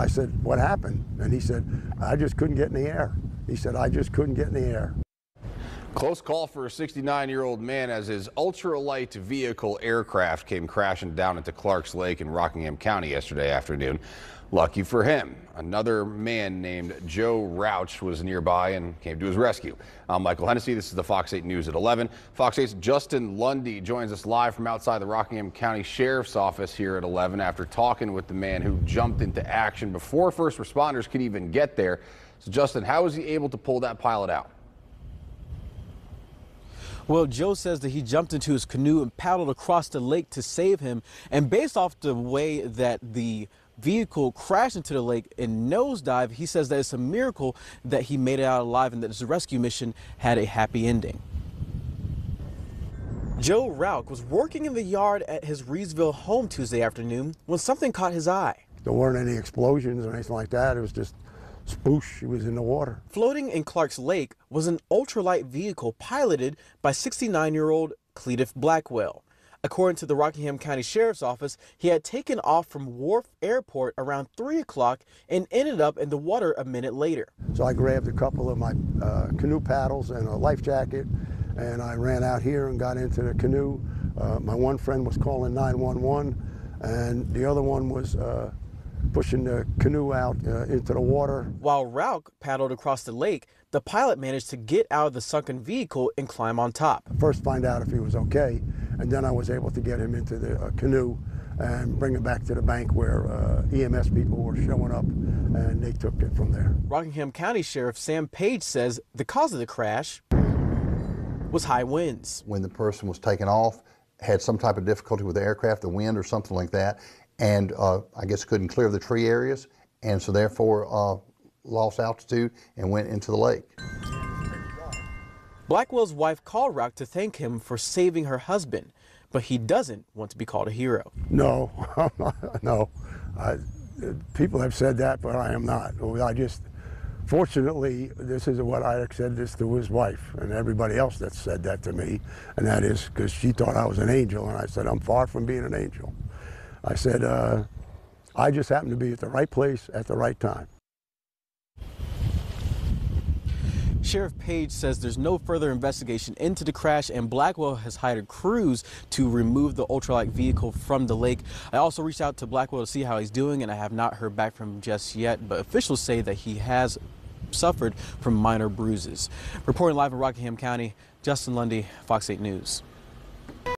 I said, what happened? And he said, I just couldn't get in the air. He said, I just couldn't get in the air. Close call for a 69-year-old man as his ultralight vehicle aircraft came crashing down into Clarks Lake in Rockingham County yesterday afternoon. Lucky for him, another man named Joe Rauch was nearby and came to his rescue. I'm Michael Hennessy. This is the Fox 8 News at 11. Fox 8's Justin Lundy joins us live from outside the Rockingham County Sheriff's Office here at 11 after talking with the man who jumped into action before first responders could even get there. So, Justin, how was he able to pull that pilot out? Well, Joe says that he jumped into his canoe and paddled across the lake to save him. And based off the way that the vehicle crashed into the lake and nosedive, he says that it's a miracle that he made it out alive and that his rescue mission had a happy ending. Joe Rauch was working in the yard at his Reidsville home Tuesday afternoon when something caught his eye. There weren't any explosions or anything like that. It was just spoosh, he was in the water. Floating in Clarks Lake was an ultralight vehicle piloted by 69-year-old Cletiff Blackwell. According to the Rockingham County Sheriff's Office, he had taken off from Wharf Airport around 3 o'clock and ended up in the water a minute later. So I grabbed a couple of my uh, canoe paddles and a life jacket, and I ran out here and got into the canoe. Uh, my one friend was calling 911, and the other one was uh, pushing the canoe out uh, into the water. While Rauch paddled across the lake, the pilot managed to get out of the sunken vehicle and climb on top. First find out if he was okay, and then I was able to get him into the uh, canoe and bring him back to the bank where uh, EMS people were showing up and they took it from there. Rockingham County Sheriff Sam Page says the cause of the crash was high winds. When the person was taken off, had some type of difficulty with the aircraft, the wind or something like that, and uh, I guess couldn't clear the tree areas, and so therefore uh, lost altitude and went into the lake. Blackwell's wife called Rauch to thank him for saving her husband, but he doesn't want to be called a hero. No, no. I, people have said that, but I am not. I just, fortunately, this is what I said this to his wife and everybody else that said that to me, and that is because she thought I was an angel, and I said, I'm far from being an angel. I said, uh, I just happened to be at the right place at the right time. Sheriff Page says there's no further investigation into the crash and Blackwell has hired crews to remove the ultralight vehicle from the lake. I also reached out to Blackwell to see how he's doing and I have not heard back from him just yet, but officials say that he has suffered from minor bruises. Reporting live in Rockingham County, Justin Lundy, Fox 8 News.